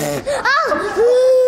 네. 아! 음.